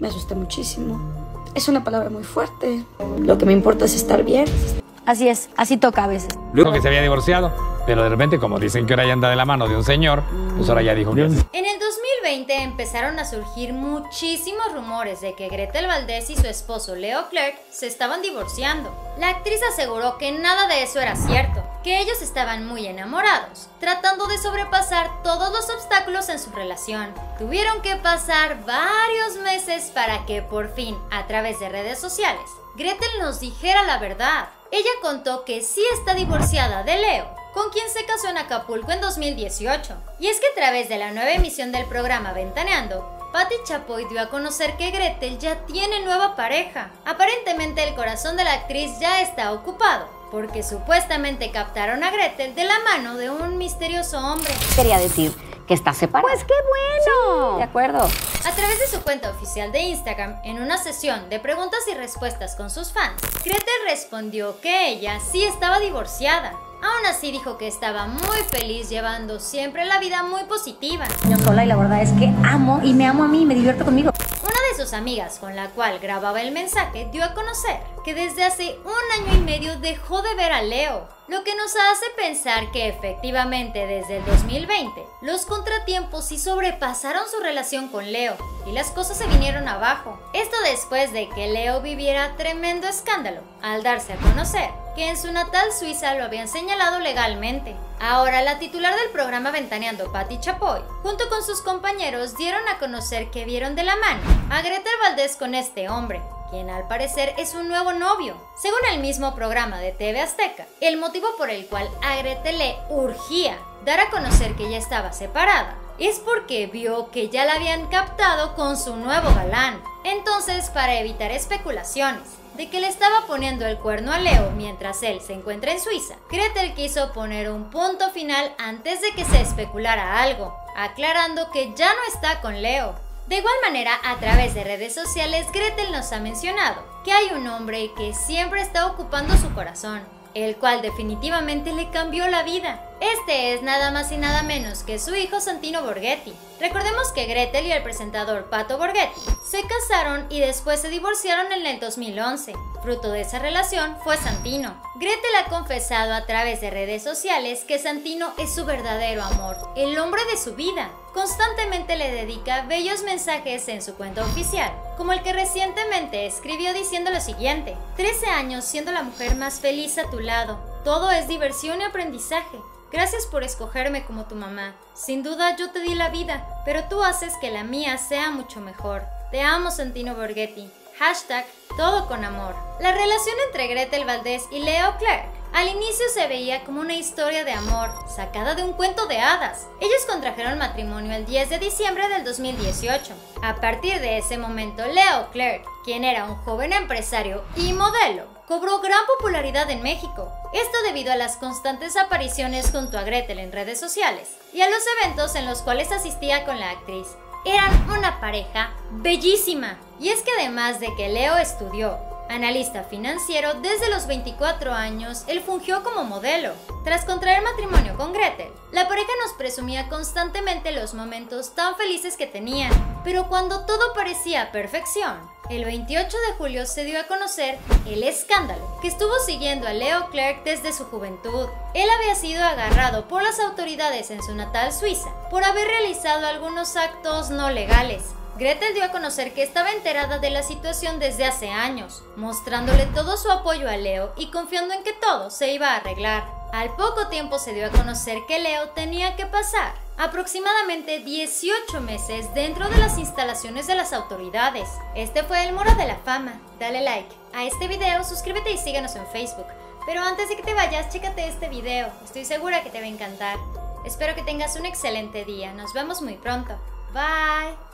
Me asusté muchísimo. Es una palabra muy fuerte. Lo que me importa es estar bien. Así es, así toca a veces. Luego que se había divorciado, pero de repente, como dicen que ahora ya anda de la mano de un señor, pues ahora ya dijo que sí. En el 2020 empezaron a surgir muchísimos rumores de que Gretel Valdés y su esposo Leo Clark se estaban divorciando. La actriz aseguró que nada de eso era cierto, que ellos estaban muy enamorados, tratando de sobrepasar todos los obstáculos en su relación. Tuvieron que pasar varios meses para que por fin, a través de redes sociales, Gretel nos dijera la verdad. Ella contó que sí está divorciada de Leo, con quien se casó en Acapulco en 2018. Y es que a través de la nueva emisión del programa Ventaneando, Patti Chapoy dio a conocer que Gretel ya tiene nueva pareja. Aparentemente el corazón de la actriz ya está ocupado, porque supuestamente captaron a Gretel de la mano de un misterioso hombre. Quería decir que está separada. Pues qué bueno. de acuerdo. A través de su cuenta oficial de Instagram, en una sesión de preguntas y respuestas con sus fans, Gretel respondió que ella sí estaba divorciada. Aún así dijo que estaba muy feliz llevando siempre la vida muy positiva. Yo sola y la verdad es que amo y me amo a mí y me divierto conmigo. Una de sus amigas con la cual grababa el mensaje dio a conocer que desde hace un año y medio dejó de ver a Leo, lo que nos hace pensar que efectivamente desde el 2020 los contratiempos sí sobrepasaron su relación con Leo y las cosas se vinieron abajo. Esto después de que Leo viviera tremendo escándalo al darse a conocer que en su natal Suiza lo habían señalado legalmente. Ahora la titular del programa Ventaneando, Patti Chapoy, junto con sus compañeros dieron a conocer que vieron de la mano a Gretel Valdés con este hombre, quien al parecer es un nuevo novio. Según el mismo programa de TV Azteca, el motivo por el cual a Gretel le urgía dar a conocer que ella estaba separada es porque vio que ya la habían captado con su nuevo galán. Entonces, para evitar especulaciones de que le estaba poniendo el cuerno a Leo mientras él se encuentra en Suiza, Gretel quiso poner un punto final antes de que se especulara algo, aclarando que ya no está con Leo. De igual manera, a través de redes sociales, Gretel nos ha mencionado que hay un hombre que siempre está ocupando su corazón, el cual definitivamente le cambió la vida. Este es nada más y nada menos que su hijo Santino Borghetti. Recordemos que Gretel y el presentador Pato Borghetti se casaron y después se divorciaron en el 2011. Fruto de esa relación fue Santino. Gretel ha confesado a través de redes sociales que Santino es su verdadero amor, el hombre de su vida. Constantemente le dedica bellos mensajes en su cuenta oficial, como el que recientemente escribió diciendo lo siguiente, 13 años siendo la mujer más feliz a tu lado, todo es diversión y aprendizaje. Gracias por escogerme como tu mamá. Sin duda yo te di la vida, pero tú haces que la mía sea mucho mejor. Te amo, Santino Borghetti. Hashtag todo con amor. La relación entre Gretel Valdés y Leo Clark al inicio se veía como una historia de amor, sacada de un cuento de hadas. Ellos contrajeron matrimonio el 10 de diciembre del 2018. A partir de ese momento, Leo Clark, quien era un joven empresario y modelo, cobró gran popularidad en México. Esto debido a las constantes apariciones junto a Gretel en redes sociales y a los eventos en los cuales asistía con la actriz. Eran una pareja bellísima. Y es que además de que Leo estudió, Analista financiero, desde los 24 años, él fungió como modelo. Tras contraer matrimonio con Gretel, la pareja nos presumía constantemente los momentos tan felices que tenían, pero cuando todo parecía perfección, el 28 de julio se dio a conocer el escándalo que estuvo siguiendo a Leo Clark desde su juventud. Él había sido agarrado por las autoridades en su natal Suiza por haber realizado algunos actos no legales Gretel dio a conocer que estaba enterada de la situación desde hace años, mostrándole todo su apoyo a Leo y confiando en que todo se iba a arreglar. Al poco tiempo se dio a conocer que Leo tenía que pasar aproximadamente 18 meses dentro de las instalaciones de las autoridades. Este fue el Muro de la Fama. Dale like a este video, suscríbete y síguenos en Facebook. Pero antes de que te vayas, chécate este video. Estoy segura que te va a encantar. Espero que tengas un excelente día. Nos vemos muy pronto. Bye.